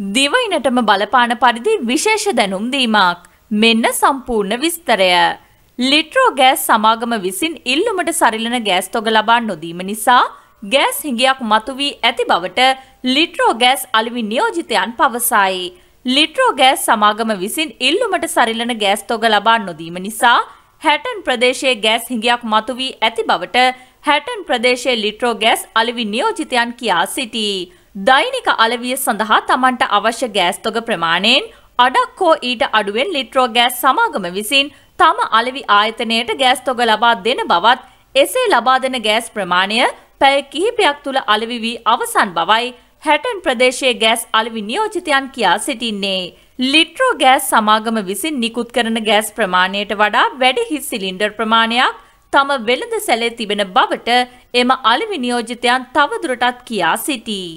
දිවයිනටම බලපාන පරිදි විශේෂ දැනුම් දීමක්. මෙන්න සම්පූර්ණ විස්තරය. ලිට්‍රෝ ගෑස් සමාගම විසින් ඉල්ලුමට සරිලන ගෑස් තොග ලබා නොදීම නිසා ගෑස් හිඟයක් මතුවී ඇති බවට ලිට්‍රෝ ගෑස් අලුවි නියෝජිතයන් පවසයි. ලිට්‍රෝ ගෑස් සමාගම විසින් ඉල්ලුමට සරිලන ගෑස් තොග ලබා නොදීම නිසා හැටන් ප්‍රදේශයේ ගෑස් හිඟයක් මතුවී ඇති බවට හැටන් ප්‍රදේශයේ ලිට්‍රෝ ගෑස් අලෙවි නියෝජිතයන් කියා සිටී. දෛනික අලවිය සඳහා තමන්ට අවශ්‍ය ගෑස් තොග ප්‍රමාණයෙන් අඩක් හෝ ඊට අඩුවෙන් ලිට්‍රෝ ගෑස් සමාගම විසින් තම අලෙවි ආයතනයට ගෑස් තොග ලබා දෙන බවත් එසේ ලබා දෙන ගෑස් ප්‍රමාණය පැය කිහිපයක් තුළ අලෙවි වී අවසන් බවයි හැටන් ප්‍රදේශයේ ගෑස් අලෙවි නියෝජිතයන් කියා සිටින්නේ. ලිට්‍රෝ ගෑස් සමාගම විසින් නිකුත් කරන ගෑස් ප්‍රමාණයට වඩා වැඩි හිස් සිලින්ඩර් ප්‍රමාණයක් තම වෙළඳ සැලේ තිබෙන බවට එම අලි විනියෝජිතයන් තවදුරටත් කියා සිටී.